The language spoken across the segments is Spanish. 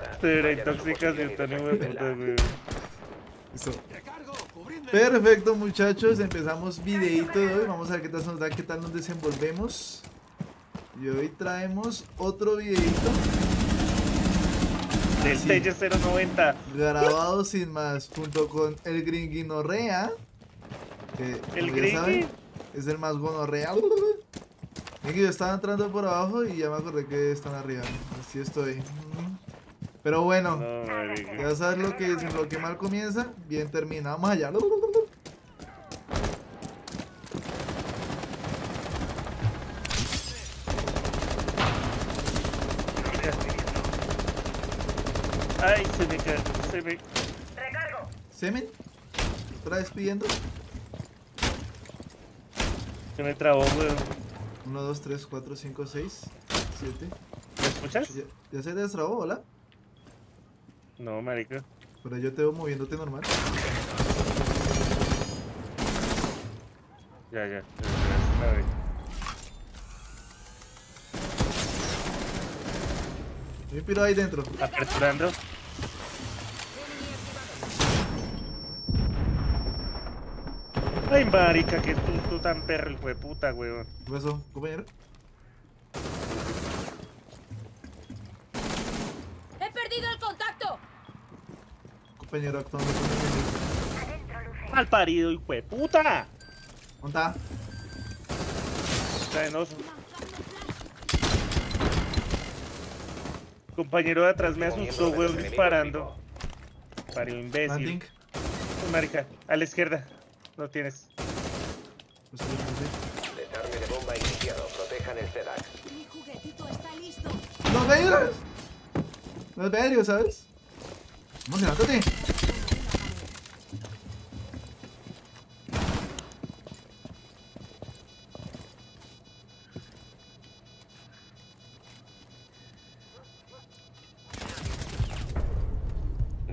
suposición tan y hijo de puta, güey. Listo. Perfecto, muchachos. Empezamos videito de hoy. Vamos a ver qué tal nos da, qué tal nos desenvolvemos. Y hoy traemos otro videito Del Sí. Tejo 090. grabado sin más, junto con el Gringuinorrea. Que, El saben, Gringui. es el más gonorrea. Gringui, yo estaba entrando por abajo y ya me acordé que están arriba. Así estoy. Mm. Pero bueno. No. Ya sabes lo que, lo que mal comienza, bien termina. Vamos allá. Ay, se me cae. Se me. Semen. Otra vez pidiendo. Se me trabó, weón. 1, 2, 3, 4, 5, 6, 7. ¿Me escuchas? Ya, ya se destrabó, hola. No, marica. Pero yo te veo moviéndote normal. Ya, ya. ya, ya, a ver. Hay un piro ahí dentro. Aperturando. Ay, marica, que tú, tú tan perro, hijo de puta, weón. ¿Qué pasó, compañero? Compañero actuando con el Mal parido, hijo de puta. ¿Dónde está? Cadenoso. Compañero de atrás me asustó, weón, disparando. Parió imbécil. Marica, a la izquierda. No tienes. Pues. Desarme de bomba iniciado. Protejan el CEDAC. Mi juguetito está listo. ¡Los vidrios! Los vidrios, ¿sabes? Vamos, levántate.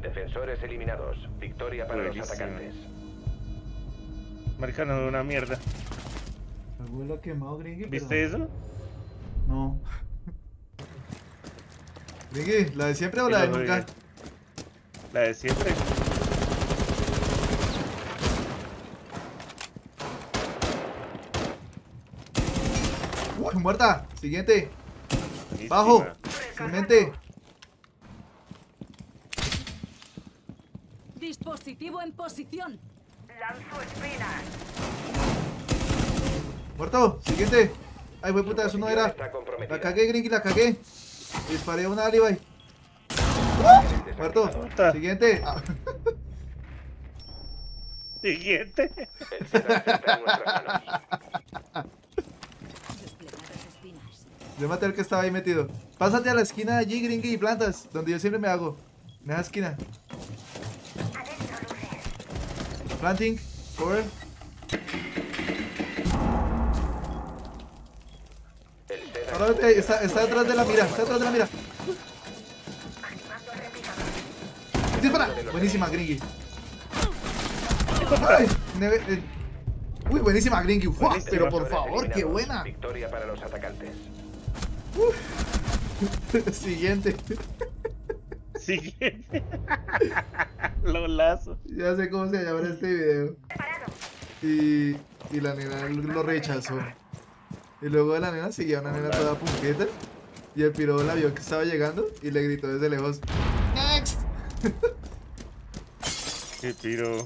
Defensores eliminados. Victoria para los atacantes. Marica, no, una mierda. Abuelo quemado, gringue. pero- ¿Viste eso? No. Gringue, ¿la de siempre o la de nunca? La de siempre. Uy, muerta. Siguiente. Buenísima. Bajo. Mente. Dispositivo en posición. Muerto. Siguiente. Ay, fue puta, eso no era. La cagué, Gringy, la cagué. Disparé a una Alibi. Muerto. Siguiente. Ah, Siguiente. El está en manos. Yo maté al que estaba ahí metido. Pásate a la esquina allí, Gringy, y plantas. Donde yo siempre me hago. En esa esquina. Planting. Cover. Ahora está, está detrás de la mira. Está detrás de la mira. Dispara. Buenísima, Gringy. Ay, eh. Uy, buenísima, Gringy. Buenísima. Pero por favor, qué buena. Victoria para los atacantes. Siguiente. Siguiente. Lo lazo. Ya sé cómo se llama este video. Y, y la nena lo rechazó. Y luego de la nena seguía una nena toda punqueta. Y el piro la vio que estaba llegando y le gritó desde lejos: ¡Next! Qué tiro.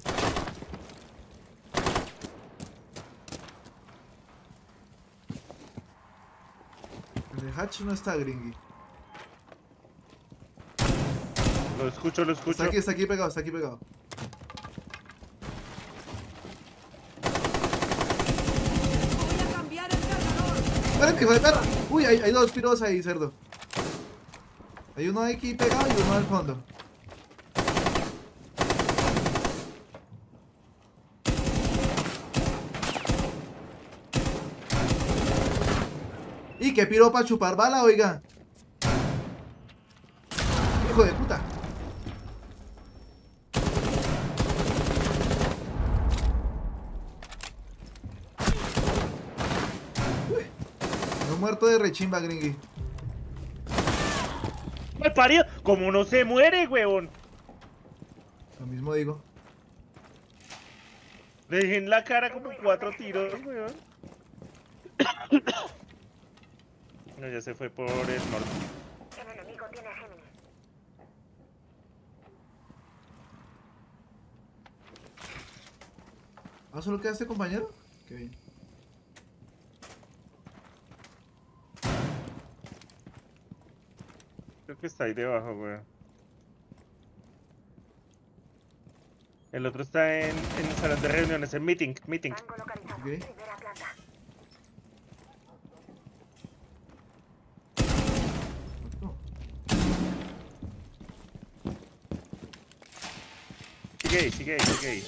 En el hatch no está Gringy. Lo escucho, lo escucho. Está aquí, está aquí pegado, está aquí pegado. Cargador. ¡Espérate, hijo de perra! Uy, hay, hay dos piros ahí, cerdo. Hay uno aquí pegado y uno al fondo. ¿Y qué piro para chupar bala, oiga? Hijo de puta. Uy, no muerto de rechimba, gringui. mal parido. Como no se muere, weón. Lo mismo digo. Le dejé en la cara como cuatro tiros, weón. No, ya se fue por el norte. El enemigo tiene a Géminis. ¿Ah, solo quedaste compañero? Qué bien. Creo que está ahí debajo, weón. El otro está en, en el salón de reuniones, en meeting, meeting. Rango localizado. Ok. Primera planta. No. Sigue ahí, sigue ahí, sigue ahí.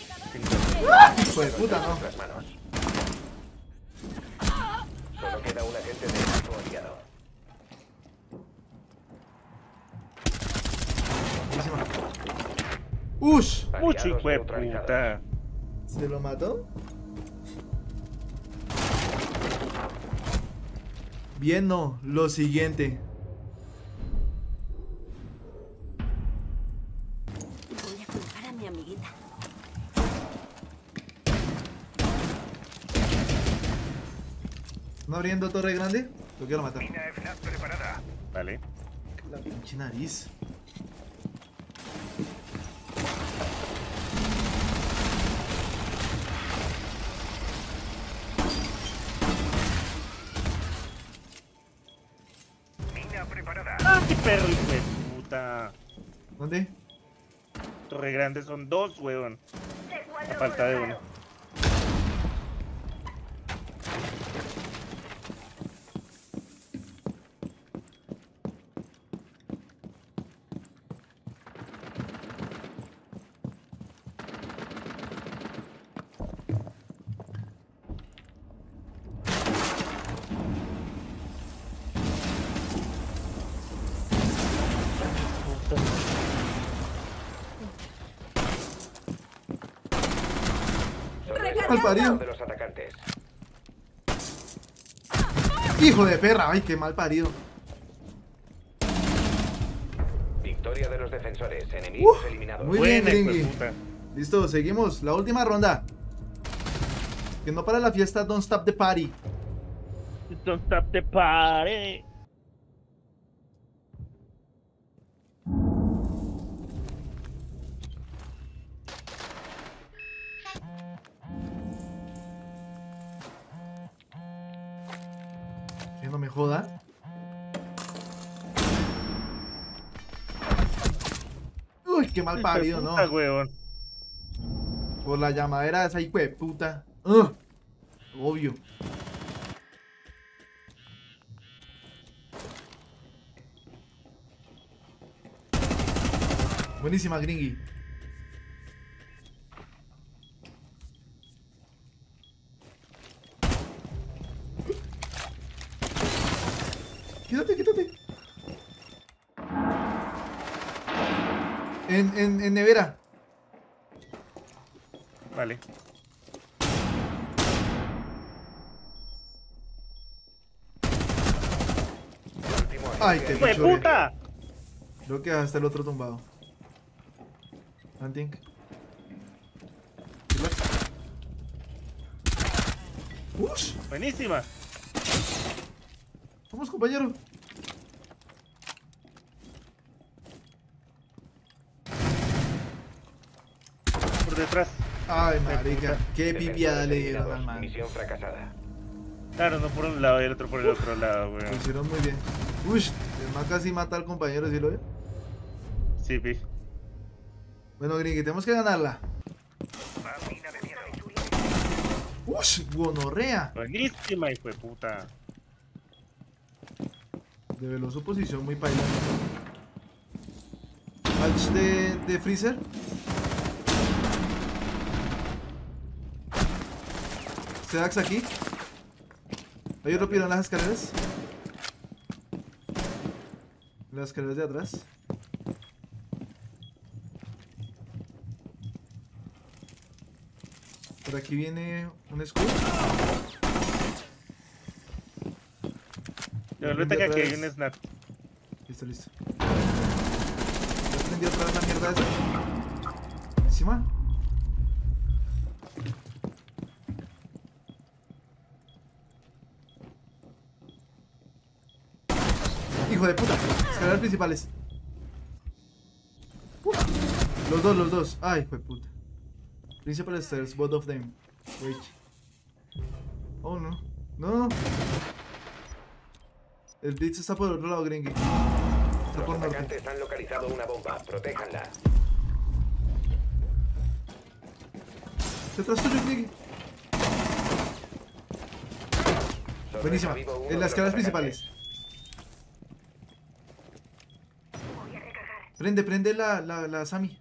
Hijo de puta, no. Manos. Solo queda un agente de nuestro aliado. ¡Ush! Mucho hijo de puta. ¿Se lo mató? Bien, no. Lo siguiente. ¿No abriendo torre grande? Lo quiero matar. Mina preparada. Vale. La pinche nariz. Mina preparada. ¡Ay, perro hijo de puta! ¿Dónde? Torre Grande son dos, weón. A falta de uno. Mal parido. de los atacantes. Hijo de perra. Ay, qué mal parido. Victoria de los defensores. Enemigos eliminados. muy bien, Buena, Gringy. Listo, seguimos. La última ronda. Que no para la fiesta, don't stop the party. Don't stop the party. Me joda. Uy, qué mal parido, ¿no? weón. Por la llamadera de esa hijo de puta. Obvio. Buenísima, Gringy. Quítate, quítate. En, en, en nevera. Vale. Ay, agente qué ¡Hijo de pichurria. puta! Creo que hasta el otro tumbado. Hunting. ¡Ush! Buenísima. Vamos, compañero. Por detrás. Ay, marica. Qué pipiada le dieron al man. Misión fracasada. Claro, no por un lado y el otro por el otro lado, Lo weón. hicieron muy bien. Ush, el man casi mata al compañero, ¿sí lo ve? Sí, pi. Bueno, Gringy, tenemos que ganarla. Ush, gonorrea. Buenísima, hijo de puta. Develó su posición muy paila. Patch de, de freezer. Sedax aquí. Hay otro piro en las escaleras. Las escaleras de atrás. Por aquí viene un escudo. Yo ahorita que aquí hay un snap. Listo, listo. puerta esa. Encima. Hijo de puta. Escaleras principales. Uf. Los dos, los dos. Ay, hijo de puta. Principal stairs, both of them. Wait. Oh, no. No. El Blitz está por el otro lado, Gringy. Está Los por norte. han localizado una bomba. Protéjanla. Detrás tuyo, Gringy. Buenísima. En las atacantes. principales. Prende, prende la, la, la Sami.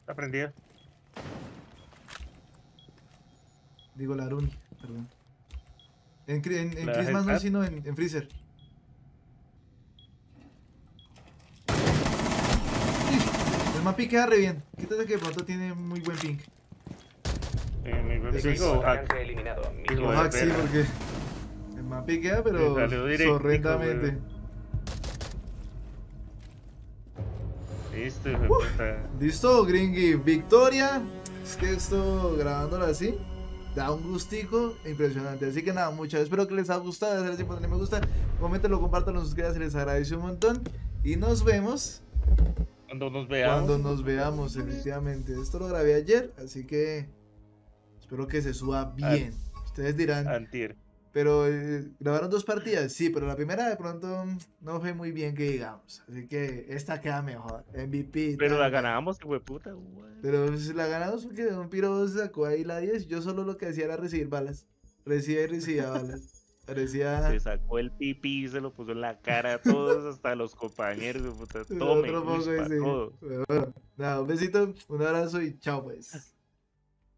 Está prendida. Digo, la Aruni, perdón. En, en, en ¿La Christmas no, sino en, en Freezer. El mapi queda re bien. Quítate que de pronto tiene muy buen ping. Eh, hack. Eliminado. O de hack sí, porque el mapi queda, pero Le Listo, hijo de puta. Listo, Gringy. Victoria. Es que esto grabándolo así da un gustico impresionante. Así que nada, muchas espero que les haya gustado. Hacer así ponerle me gusta. Coméntenlo, compartan, suscríbanse, les agradezco un montón. Y nos vemos Cuando nos veamos. cuando nos veamos, efectivamente. Esto lo grabé ayer, así que espero que se suba bien. Ustedes dirán, Antier. Pero eh, grabaron dos partidas, sí, pero la primera de pronto mm, no fue muy bien que digamos. Así que esta queda mejor. MVP. Pero la tal. hijo de puta. Pero si la ganamos porque un piro sacó ahí la 10. Yo solo lo que hacía era recibir balas. Recibía y recibía balas. Parecía Se sacó el pipí, se lo puso en la cara a todos, hasta los compañeros. puta. otro poco bueno, nada, un besito, un abrazo y chao pues.